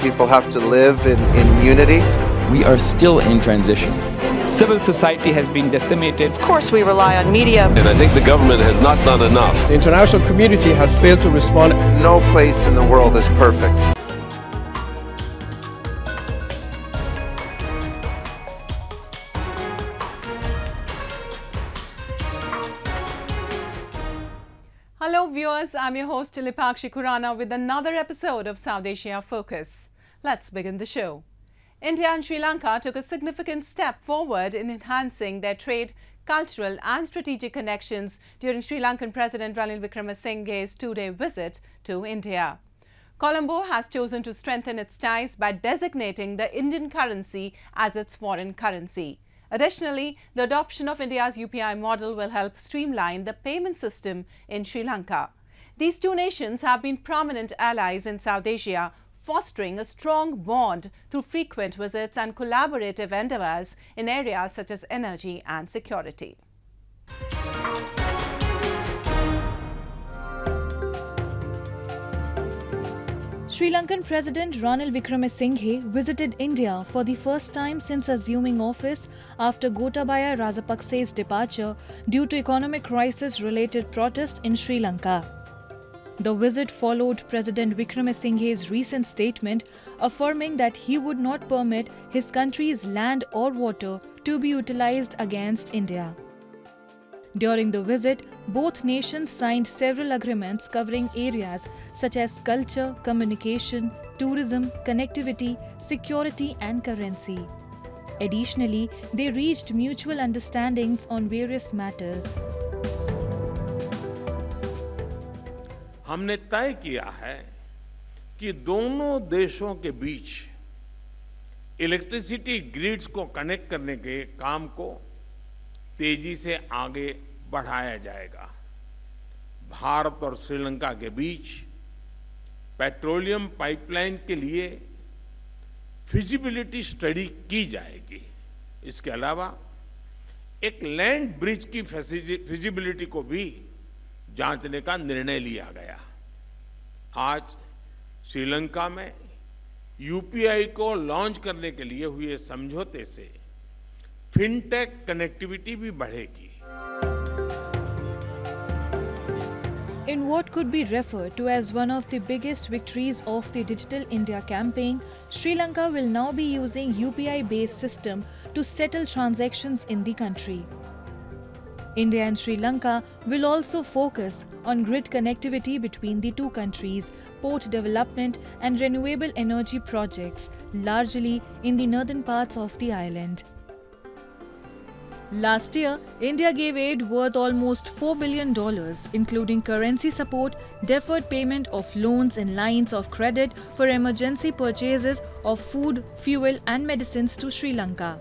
people have to live in, in unity. We are still in transition. Civil society has been decimated. Of course, we rely on media. And I think the government has not done enough. The international community has failed to respond. No place in the world is perfect. Hello viewers, I'm your host Lipakshi Kurana with another episode of South Asia Focus. Let's begin the show. India and Sri Lanka took a significant step forward in enhancing their trade, cultural and strategic connections during Sri Lankan President Ranil Wickremesinghe's two-day visit to India. Colombo has chosen to strengthen its ties by designating the Indian currency as its foreign currency. Additionally, the adoption of India's UPI model will help streamline the payment system in Sri Lanka. These two nations have been prominent allies in South Asia, fostering a strong bond through frequent visits and collaborative endeavors in areas such as energy and security. Sri Lankan President Ranil Wickremesinghe visited India for the first time since assuming office after Gotabaya Rajapakse's departure due to economic crisis-related protest in Sri Lanka. The visit followed President Wickremesinghe's recent statement affirming that he would not permit his country's land or water to be utilized against India. During the visit, both nations signed several agreements covering areas such as culture, communication, tourism, connectivity, security, and currency. Additionally, they reached mutual understandings on various matters. हमने तय किया है कि दोनों देशों के बीच electricity grids को कनेक्ट करने के काम को तेज़ी से आगे बढ़ाया जाएगा। भारत और श्रीलंका के बीच पेट्रोलियम पाइपलाइन के लिए फिजिबिलिटी स्टडी की जाएगी। इसके अलावा एक लैंड ब्रिज की फिजिबिलिटी को भी जांचने का निर्णय लिया गया आज श्रीलंका में यूपीआई को लॉन्च करने के लिए हुए समझौते से फिनटेक कनेक्टिविटी भी बढ़ेगी In what could be referred to as one of the biggest victories of the Digital India campaign, Sri Lanka will now be using UPI-based system to settle transactions in the country. India and Sri Lanka will also focus on grid connectivity between the two countries, port development and renewable energy projects, largely in the northern parts of the island. Last year, India gave aid worth almost $4 billion, including currency support, deferred payment of loans and lines of credit for emergency purchases of food, fuel, and medicines to Sri Lanka.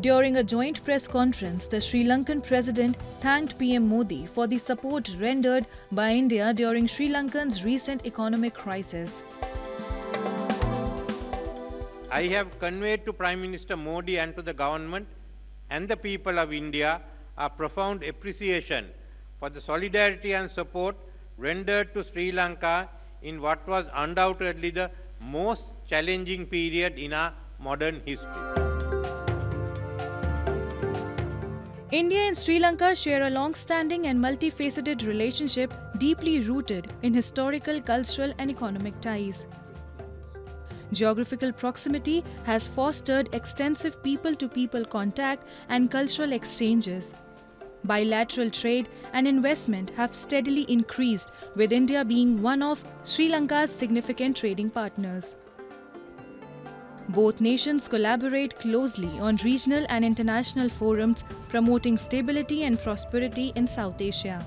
During a joint press conference, the Sri Lankan president thanked PM Modi for the support rendered by India during Sri Lankan's recent economic crisis. I have conveyed to Prime Minister Modi and to the government and the people of India a profound appreciation for the solidarity and support rendered to Sri Lanka in what was undoubtedly the most challenging period in our modern history. India and Sri Lanka share a long-standing and multifaceted relationship deeply rooted in historical, cultural and economic ties. Geographical proximity has fostered extensive people-to-people contact and cultural exchanges. Bilateral trade and investment have steadily increased with India being one of Sri Lanka's significant trading partners. Both nations collaborate closely on regional and international forums promoting stability and prosperity in South Asia.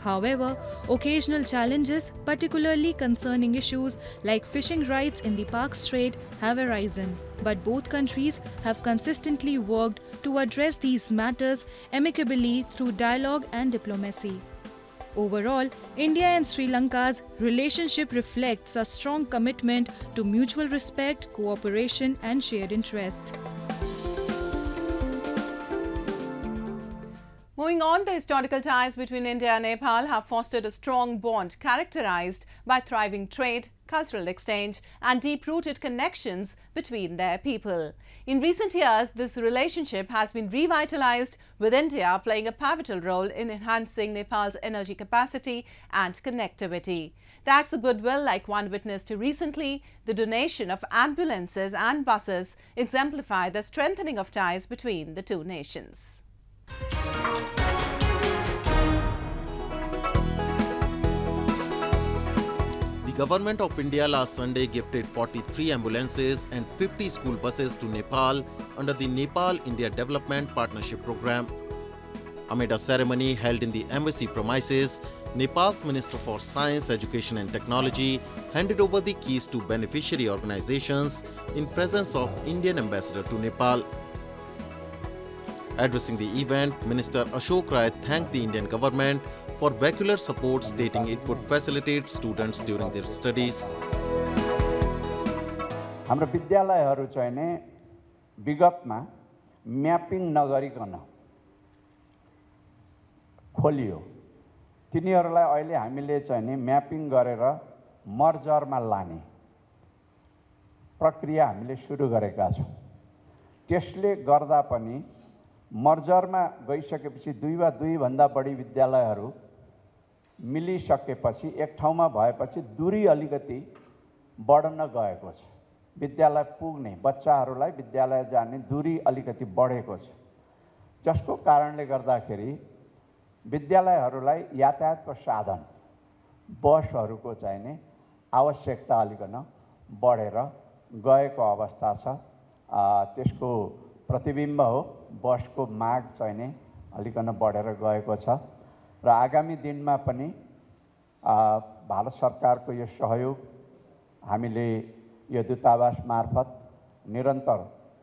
However, occasional challenges, particularly concerning issues like fishing rights in the Palk Strait, have arisen. But both countries have consistently worked to address these matters amicably through dialogue and diplomacy. Overall, India and Sri Lanka's relationship reflects a strong commitment to mutual respect, cooperation, and shared interests. Moving on, the historical ties between India and Nepal have fostered a strong bond characterized by thriving trade, cultural exchange and deep-rooted connections between their people. In recent years, this relationship has been revitalized with India playing a pivotal role in enhancing Nepal's energy capacity and connectivity. The acts of goodwill, like one witnessed recently, the donation of ambulances and buses exemplify the strengthening of ties between the two nations. Government of India last Sunday gifted 43 ambulances and 50 school buses to Nepal under the Nepal India Development Partnership Program. Amid a ceremony held in the embassy premises, Nepal's Minister for Science, Education and Technology handed over the keys to beneficiary organizations in presence of Indian ambassador to Nepal. Addressing the event, Minister Ashok Rai thanked the Indian government for vehicular support stating it would facilitate students during their studies. हाम्रो विद्यालयहरू चाहिँ नै विगतमा mapping नगरिकन खोलियो तिनीहरूलाई अहिले हामीले चाहिँ नि म्यापिङ गरेर मर्जरमा लाने प्रक्रिया हामीले सुरु गरेका छौँ त्यसले गर्दा पनि मर्जरमा गइसकेपछि दुई वा दुईभन्दा बढी विद्यालयहरू मिलिसकेपछि एक ठाउँमा भएपछि दूरी अलिकति बढ्न गएको छ। विद्यालय पुग्ने बच्चाहरूलाई विद्यालय जाने दूरी अलिकति बढेको छ। जसको कारणले गर्दाखेरि विद्यालयहरूलाई यातायातको साधन बसहरूको चाहिँ नि आवश्यकता अलिकन बढेर गएको अवस्था छ। त्यसको प्रतिबिम्ब हो बसको माग चाहिँ नि अलिकन बढेर गएको छ। र आगामी दिनमा पनि भारत सरकारको यो सहयोग हामीले यो दूतावास मार्फत निरन्तर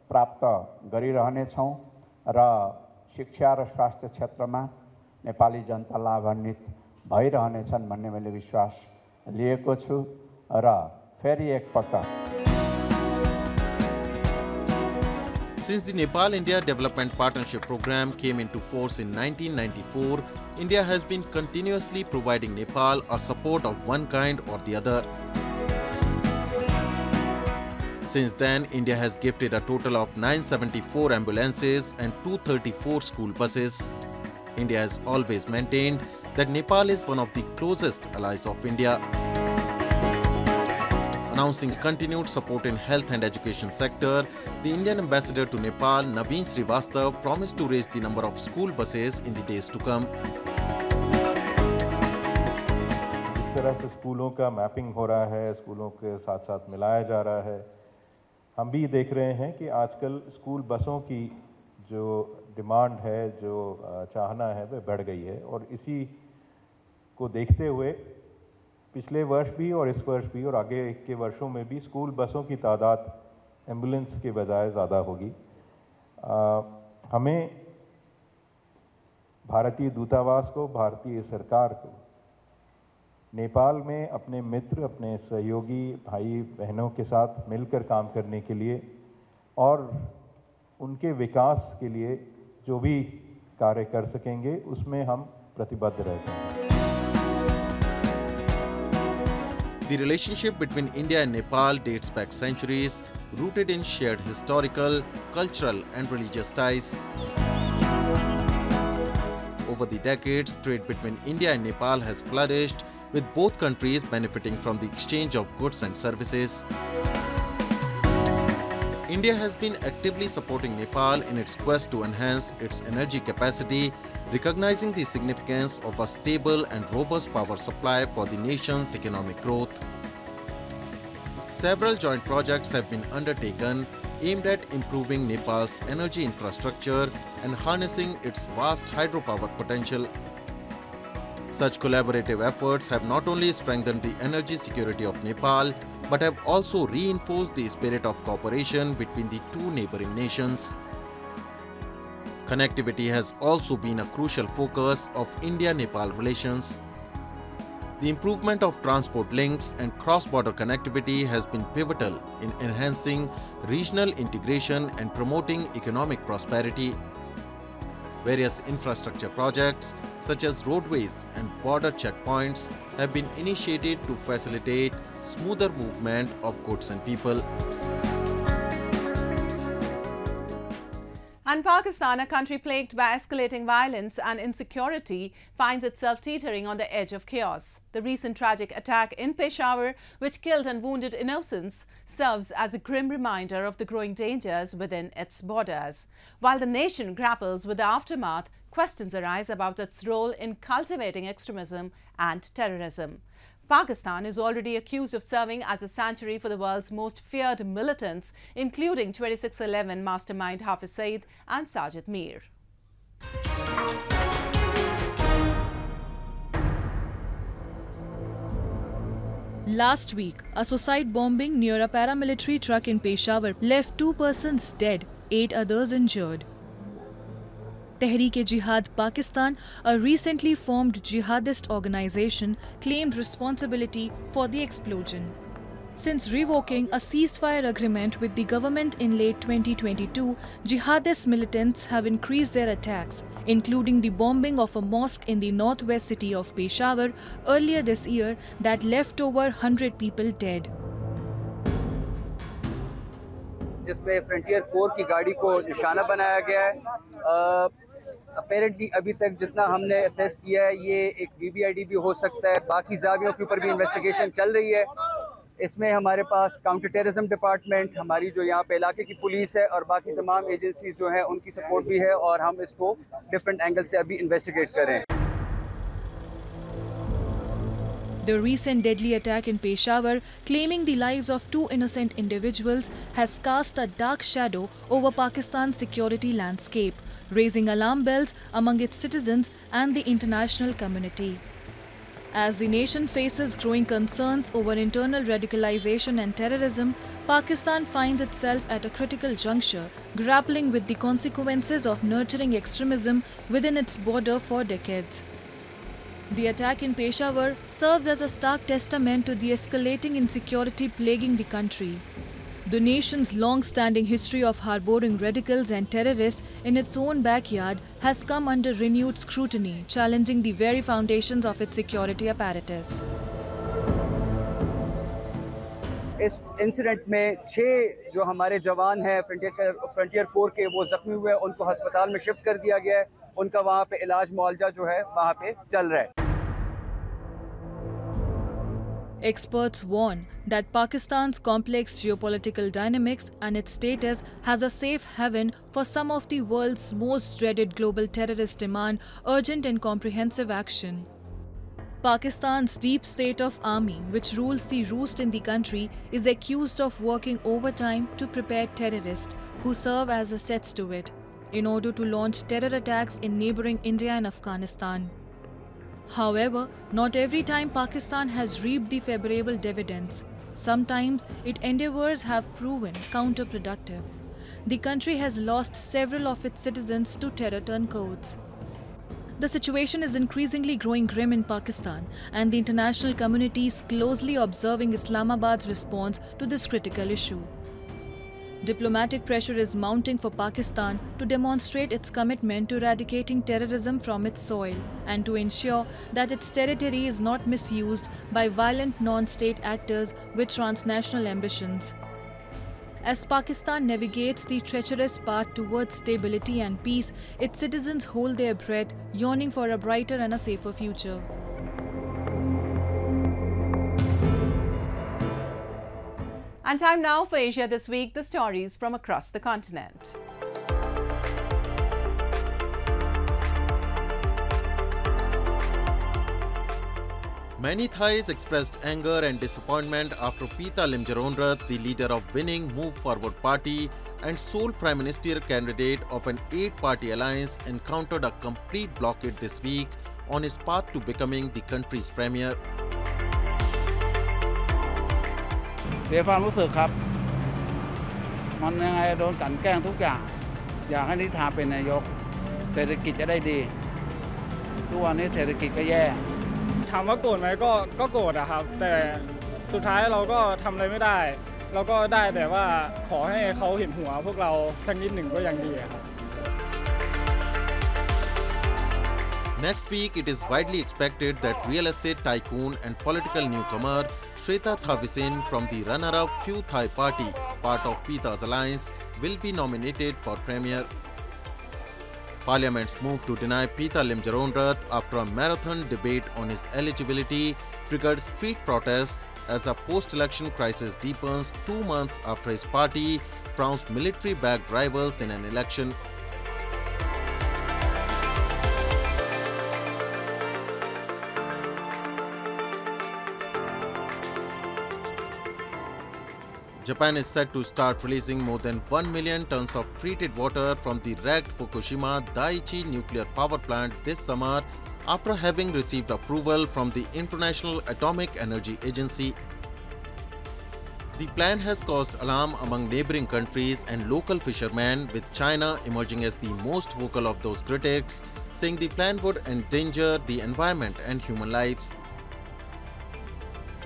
प्राप्त गरिरहनेछौँ र शिक्षा र स्वास्थ्य क्षेत्रमा नेपाली जनता लाभान्वित भइरहनेछन् भन्ने मैले विश्वास लिएको छु र फेरि एकपटक Since the Nepal-India Development Partnership Program came into force in 1994, India has been continuously providing Nepal a support of one kind or the other. Since then, India has gifted a total of 974 ambulances and 234 school buses. India has always maintained that Nepal is one of the closest allies of India. Announcing continued support in health and education sector, the Indian ambassador to Nepal, Naveen Srivastav, promised to raise the number of school buses in the days to come. तरह से स्कूलों का mapping हो रहा है स्कूलों के साथ साथ मिलाया जा रहा है हम भी देख रहे हैं कि आजकल स्कूल बसों की जो डिमांड है जो चाहना है वह बढ़ गई है और इसी को देखते हुए पिछले वर्ष भी और इस वर्ष भी और आगे के वर्षों में भी स्कूल बसों की तादाद एंबुलेंस के बजाय ज़्यादा होगी। हमें भारतीय दूतावास को, भारतीय सरकार को, नेपाल में अपने मित्र, अपने सहयोगी भाई बहनों के साथ मिलकर काम करने के लिए और उनके विकास के लिए जो भी कार्य कर सकेंगे, उसमें हम प्रतिबद्ध रहते हैं। The relationship between India and Nepal dates back centuries, rooted in shared historical, cultural and religious ties. Over the decades, trade between India and Nepal has flourished, with both countries benefiting from the exchange of goods and services. India has been actively supporting Nepal in its quest to enhance its energy capacity recognizing the significance of a stable and robust power supply for the nation's economic growth. Several joint projects have been undertaken aimed at improving Nepal's energy infrastructure and harnessing its vast hydropower potential. Such collaborative efforts have not only strengthened the energy security of Nepal, but have also reinforced the spirit of cooperation between the two neighboring nations. Connectivity has also been a crucial focus of India-Nepal relations. The improvement of transport links and cross-border connectivity has been pivotal in enhancing regional integration and promoting economic prosperity. Various infrastructure projects, such as roadways and border checkpoints, have been initiated to facilitate smoother movement of goods and people. And Pakistan, a country plagued by escalating violence and insecurity, finds itself teetering on the edge of chaos. The recent tragic attack in Peshawar, which killed and wounded innocents, serves as a grim reminder of the growing dangers within its borders. While the nation grapples with the aftermath, questions arise about its role in cultivating extremism and terrorism. Pakistan is already accused of serving as a sanctuary for the world's most feared militants, including 2611 mastermind Hafiz Saeed and Sajid Mir. Last week, a suicide bombing near a paramilitary truck in Peshawar left two persons dead, eight others injured. Tehreek-e-Jihad Pakistan, a recently formed jihadist organization, claimed responsibility for the explosion. Since revoking a ceasefire agreement with the government in late 2022, jihadist militants have increased their attacks, including the bombing of a mosque in the northwest city of Peshawar earlier this year that left over 100 people dead. जिसमें frontier core की गाड़ी को निशाना बनाया गया है apparently अभी तक जितना हमने असेस किया है, ये एक वी भी हो सकता है। बाकी जावियों के ऊपर भी इन्वेस्टिगेशन चल रही है। इसमें हमारे पास काउंटर टेररिज्म डिपार्टमेंट हमारी जो यहाँ पे इलाके की पुलिस है और बाकी तमाम एजेंसीज जो हैं, उनकी सपोर्ट भी है और हम इसको डिफरेंट एंगल से अभी इन्वेस्टिगेट करें The recent deadly attack in Peshawar, claiming the lives of two innocent individuals, has cast a dark shadow over Pakistan's security landscape, raising alarm bells among its citizens and the international community. As the nation faces growing concerns over internal radicalization and terrorism, Pakistan finds itself at a critical juncture, grappling with the consequences of nurturing extremism within its border for decades. The attack in Peshawar serves as a stark testament to the escalating insecurity plaguing the country. The nation's long standing history of harboring radicals and terrorists in its own backyard has come under renewed scrutiny, challenging the very foundations of its security apparatus. इस incident में छः जो हमारे जवान हैं frontier frontier core के वो जख्मी हुए हैं उनको अस्पताल में शिफ्ट कर दिया गया है उनका वहाँ पे इलाज मुआवजा जो है वहाँ पे चल रहा है Experts warn that Pakistan's complex geopolitical dynamics and its status has a safe haven for some of the world's most dreaded global terrorist demand urgent and comprehensive action. Pakistan's deep state of army, which rules the roost in the country, is accused of working overtime to prepare terrorists who serve as assets to it in order to launch terror attacks in neighboring India and Afghanistan. However, not every time Pakistan has reaped the favorable dividends. Sometimes its endeavors have proven counterproductive. The country has lost several of its citizens to terror turncoats. The situation is increasingly growing grim in Pakistan, and the international community is closely observing Islamabad's response to this critical issue. Diplomatic pressure is mounting for Pakistan to demonstrate its commitment to eradicating terrorism from its soil and to ensure that its territory is not misused by violent non state actors with transnational ambitions. As Pakistan navigates the treacherous path towards stability and peace, its citizens hold their breath, yearning for a brighter and a safer future. And time now for Asia This Week, the stories from across the continent. Many Thais expressed anger and disappointment after Pita Limjaroenrat, the leader of winning Move Forward Party and sole prime minister candidate of an eight-party alliance, encountered a complete blockade this week on his path to becoming the country's premier. สียความรู้สึกครับ มันยังไงโดนกันแกล้งทุกอย่าง อยากให้นิธาเป็นนายก เศรษฐกิจจะได้ดี ทุกวันนี้เศรษฐกิจก็แย่ถามว่าโกรธไหมก็ก็โกรธอะครับ แต่สุดท้ายเราก็ทำอะไรไม่ได้ เราก็ได้แต่ว่าขอให้เขาเห็นหัวพวกเราสักนิดหนึ่งก็ยังดีครับ Next week, it is widely expected that real estate tycoon and political newcomer Srettha Thavisin from the runner-up Thai Party, part of PITA's alliance, will be nominated for premier. Parliament's move to deny Pita Limjaroenrat after a marathon debate on his eligibility triggered street protests as a post-election crisis deepens two months after his party trounced military-backed rivals in an election. Japan is set to start releasing more than 1 million tons of treated water from the wrecked Fukushima Daiichi nuclear power plant this summer after having received approval from the International Atomic Energy Agency. The plan has caused alarm among neighboring countries and local fishermen, with China emerging as the most vocal of those critics, saying the plan would endanger the environment and human lives.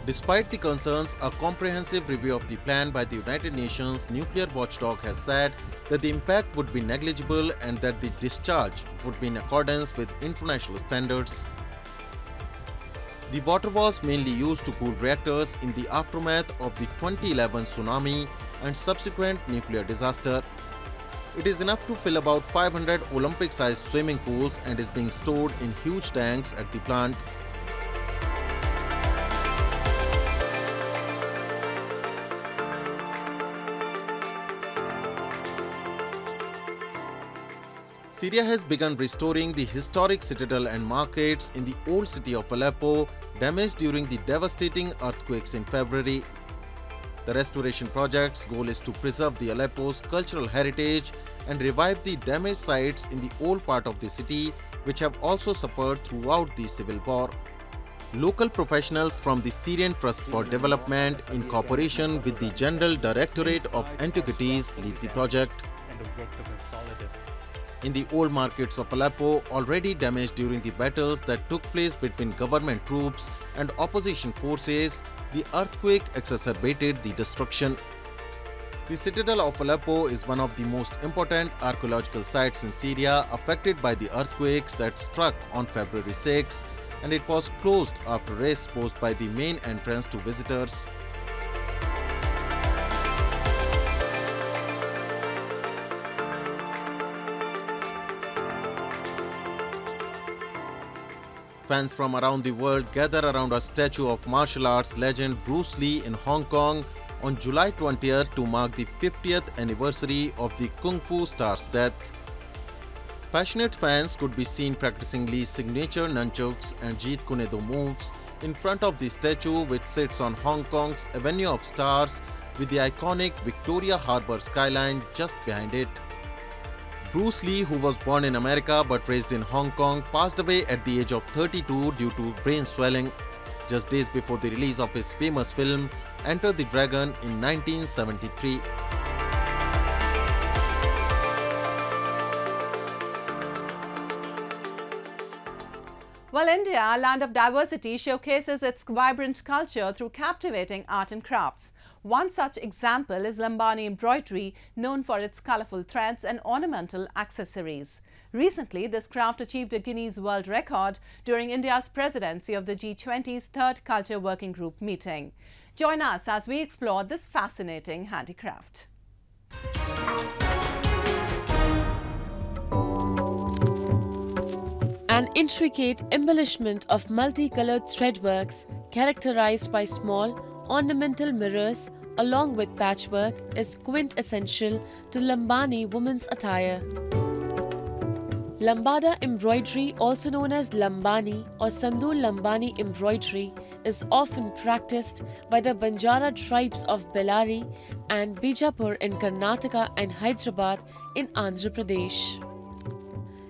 Despite the concerns, a comprehensive review of the plan by the United Nations nuclear watchdog has said that the impact would be negligible and that the discharge would be in accordance with international standards. The water was mainly used to cool reactors in the aftermath of the 2011 tsunami and subsequent nuclear disaster. It is enough to fill about 500 Olympic-sized swimming pools and is being stored in huge tanks at the plant. Syria has begun restoring the historic citadel and markets in the old city of Aleppo, damaged during the devastating earthquakes in February. The restoration project's goal is to preserve the Aleppo's cultural heritage and revive the damaged sites in the old part of the city, which have also suffered throughout the civil war. Local professionals from the Syrian Trust for Development, in cooperation with the General Directorate of Antiquities, lead the project. In the old markets of Aleppo, already damaged during the battles that took place between government troops and opposition forces, the earthquake exacerbated the destruction. The citadel of Aleppo is one of the most important archaeological sites in Syria affected by the earthquakes that struck on February 6 and it was closed after risks posed by the main entrance to visitors. Fans from around the world gather around a statue of martial arts legend Bruce Lee in Hong Kong on July 20th to mark the 50th anniversary of the Kung Fu star's death. Passionate fans could be seen practicing Lee's signature nunchucks and Jeet Kune Do moves in front of the statue which sits on Hong Kong's Avenue of Stars with the iconic Victoria Harbour skyline just behind it. Bruce Lee, who was born in America but raised in Hong Kong, passed away at the age of 32 due to brain swelling just days before the release of his famous film Enter the Dragon in 1973. While India, a land of diversity, showcases its vibrant culture through captivating art and crafts. One such example is Lambani embroidery, known for its colorful threads and ornamental accessories. Recently, this craft achieved a Guinness World Record during India's presidency of the G20's third Culture Working Group meeting. Join us as we explore this fascinating handicraft. An intricate embellishment of multicolored threadworks characterized by small ornamental mirrors along with patchwork is quintessential to Lambani women's attire. Lambada embroidery, also known as Lambani or Sandur Lambani embroidery, is often practiced by the Banjara tribes of Bellary and Bijapur in Karnataka and Hyderabad in Andhra Pradesh.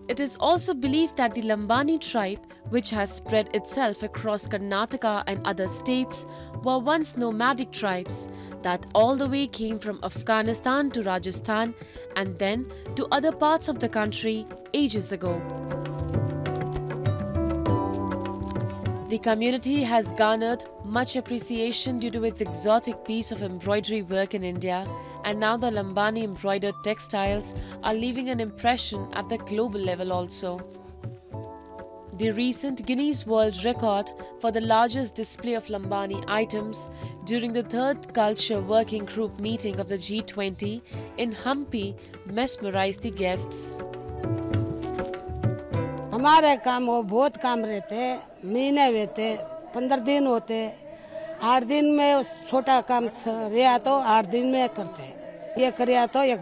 It is also believed that the Lambani tribe, which has spread itself across Karnataka and other states, were once nomadic tribes that all the way came from Afghanistan to Rajasthan and then to other parts of the country ages ago. The community has garnered much appreciation due to its exotic piece of embroidery work in India, and now the Lambani embroidered textiles are leaving an impression at the global level also. the recent Guinness World Record for the largest display of Lambani items during the third Culture Working Group meeting of the G20 in Hampi mesmerized the guests. हमारे काम वो बहुत काम रहते महीने रहते पंद्रह दिन होते आठ दिन में छोटा काम रिया तो आठ दिन में करते ये करिया तो एक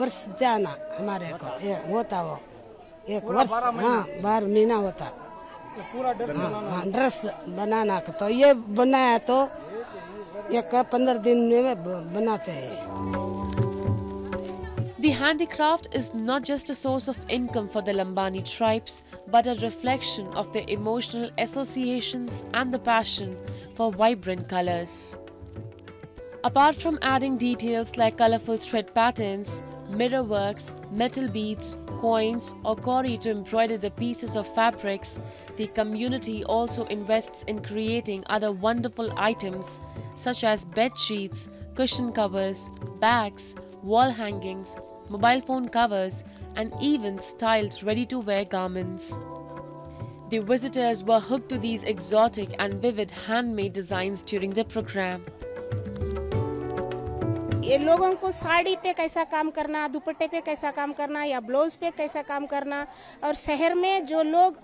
वर्ष जाना हमारे को ये होता वो एक वर्ष हाँ बारह महीना होता पूरा हाँ, ड्रेस बनाना तो ये बनाया तो एक पंद्रह दिन में बनाते हैं The handicraft is not just a source of income for the Lambani tribes, but a reflection of their emotional associations and the passion for vibrant colors. Apart from adding details like colorful thread patterns, mirror works, metal beads, coins, or kori to embroider the pieces of fabrics, the community also invests in creating other wonderful items such as bed sheets, cushion covers, bags, wall hangings, mobile phone covers, and even styled ready to wear garments. The visitors were hooked to these exotic and vivid handmade designs during the program. ये लोगों को साड़ी पे कैसा काम करना, दुपट्टे पे कैसा काम करना, या ब्लाउज पे कैसा काम करना। और शहर में जो लोग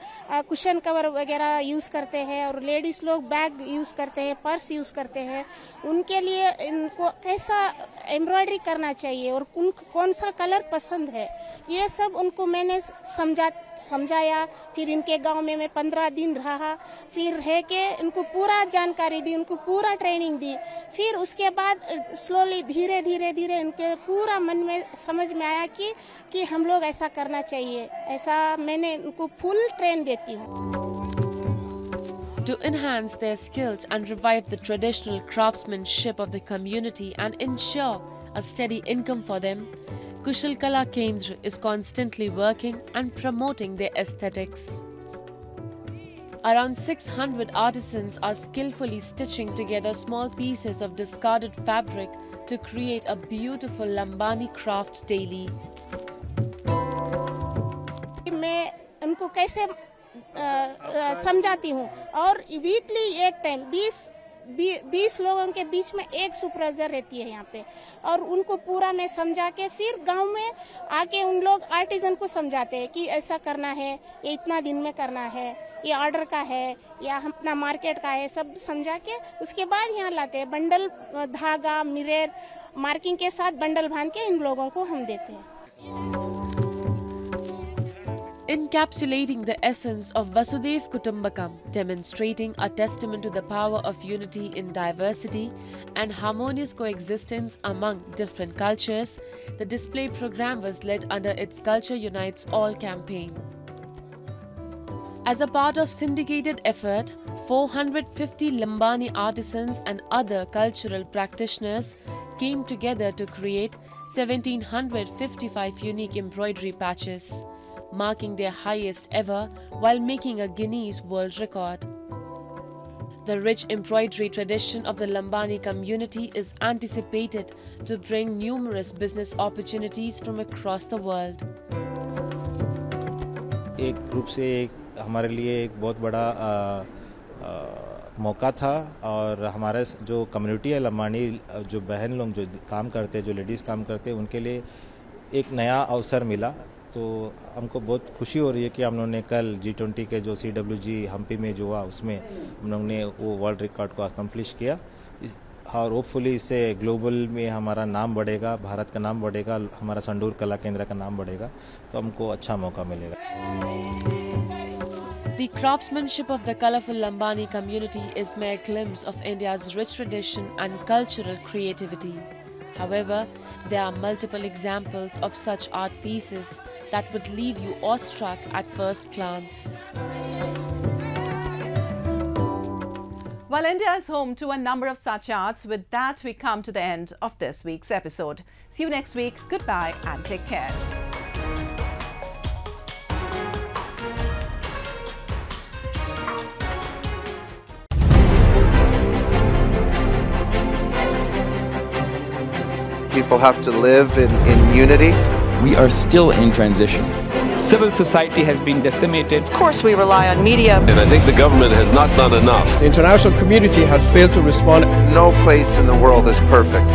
कुशन कवर वगैरह यूज़ करते हैं और लेडीज़ लोग बैग यूज़ करते हैं पर्स यूज़ करते हैं, उनके लिए इनको कैसा एम्ब्रॉयडरी करना चाहिए और उन कौन सा कलर पसंद है, ये सब उनको मैंने समझा, समझाया। फिर इनके गाँव में मैं पंद्रह दिन रहा। फिर रह के इनको पूरा जानकारी दी, उनको पूरा ट्रेनिंग दी। फिर उसके बाद स्लोली धीरे धीरे धीरे इनके पूरा मन में, समझ में आया कि कि हम लोग ऐसा करना चाहिए। ऐसा मैंने उनको फुल ट्रेन देती हूँ। To enhance their skills and revive the traditional craftsmanship of the community and ensure a steady income for them, Kushal Kala Kendra is constantly working and promoting their aesthetics. Around 600 artisans are skillfully stitching together small pieces of discarded fabric to create a beautiful Lambani craft daily. मैं उनको कैसे समझाती हूँ। और weekly एक time 20 बीस लोगों के बीच में एक सुपरवाइजर रहती है यहाँ पे। और उनको पूरा मैं समझा के फिर गाँव में आके उन लोग आर्टिजन को समझाते हैं कि ऐसा करना है, ये इतना दिन में करना है, ये ऑर्डर का है, या अपना मार्केट का है, सब समझा के उसके बाद यहाँ लाते हैं। बंडल, धागा मिरेर मार्किंग के साथ बंडल बाँध के इन लोगों को हम देते हैं। Encapsulating the essence of Vasudhaiva Kutumbakam, demonstrating a testament to the power of unity in diversity and harmonious coexistence among different cultures, the display program was led under its Culture Unites All campaign. As a part of syndicated effort, 450 Lambani artisans and other cultural practitioners came together to create 1755 unique embroidery patches marking their highest ever while making a Guinness World Record. The rich embroidery tradition of the Lambani community is anticipated to bring numerous business opportunities from across the world. एक group से एक हमारे लिए एक बहुत बड़ा आ, आ, मौका था और हमारे जो कम्युनिटी है लम्बानी जो बहन लोग जो काम करते हैं जो लेडीज़ काम करते हैं उनके लिए एक नया अवसर मिला तो हमको बहुत खुशी हो रही है कि हम लोगों ने कल जी ट्वेंटी के जो सी डब्ल्यू जी हम्पी में जो हुआ, उसमें हम लोग ने वो वर्ल्ड रिकॉर्ड को अकम्प्लिश किया और होपफुली इससे ग्लोबल में हमारा नाम बढ़ेगा, भारत का नाम बढ़ेगा, हमारा संडूर कला केंद्र का नाम बढ़ेगा तो हमको अच्छा मौका मिलेगा The craftsmanship of the colorful Lambani community is mere glimpse of India's rich tradition and cultural creativity. However, there are multiple examples of such art pieces that would leave you awestruck at first glance. While India is home to a number of such arts, with that we come to the end of this week's episode. See you next week. Goodbye and take care. People have to live in, in unity. We are still in transition. Civil society has been decimated. Of course, we rely on media. And I think the government has not done enough. The international community has failed to respond. No place in the world is perfect.